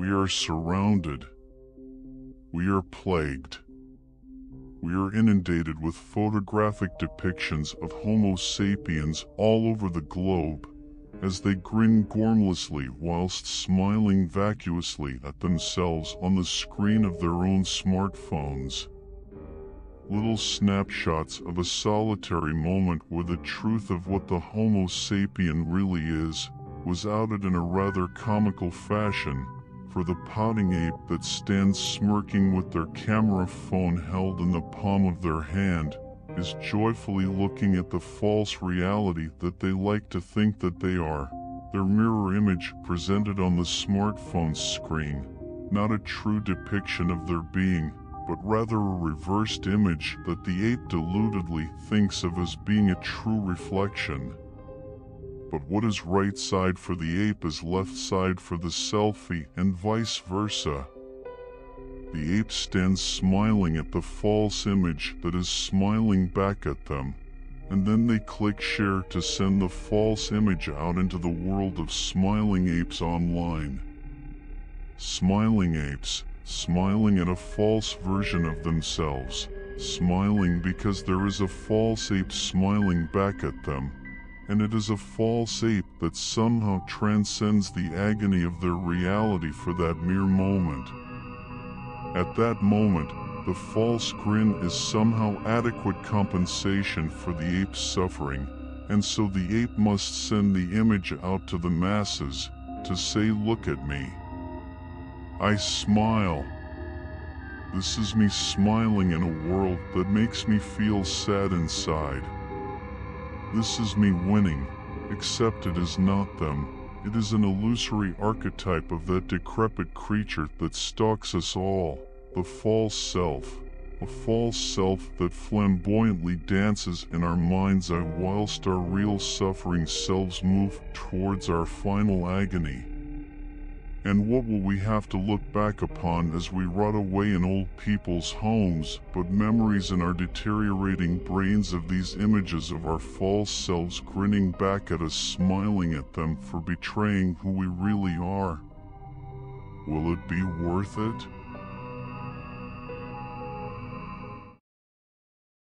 We are surrounded. We are plagued. We are inundated with photographic depictions of Homo sapiens all over the globe as they grin gormlessly whilst smiling vacuously at themselves on the screen of their own smartphones. Little snapshots of a solitary moment where the truth of what the Homo sapien really is was outed in a rather comical fashion for the pouting ape that stands smirking with their camera phone held in the palm of their hand is joyfully looking at the false reality that they like to think that they are, their mirror image presented on the smartphone screen, not a true depiction of their being, but rather a reversed image that the ape deludedly thinks of as being a true reflection. But what is right side for the ape is left side for the selfie and vice versa. The ape stands smiling at the false image that is smiling back at them, and then they click share to send the false image out into the world of smiling apes online. Smiling apes, smiling at a false version of themselves, smiling because there is a false ape smiling back at them and it is a false ape that somehow transcends the agony of their reality for that mere moment. At that moment, the false grin is somehow adequate compensation for the ape's suffering, and so the ape must send the image out to the masses to say, Look at me. I smile. This is me smiling in a world that makes me feel sad inside. This is me winning, except it is not them. It is an illusory archetype of that decrepit creature that stalks us all, the false self. A false self that flamboyantly dances in our mind's eye whilst our real suffering selves move towards our final agony. And what will we have to look back upon as we rot away in old people's homes, but memories in our deteriorating brains of these images of our false selves grinning back at us, smiling at them for betraying who we really are? Will it be worth it?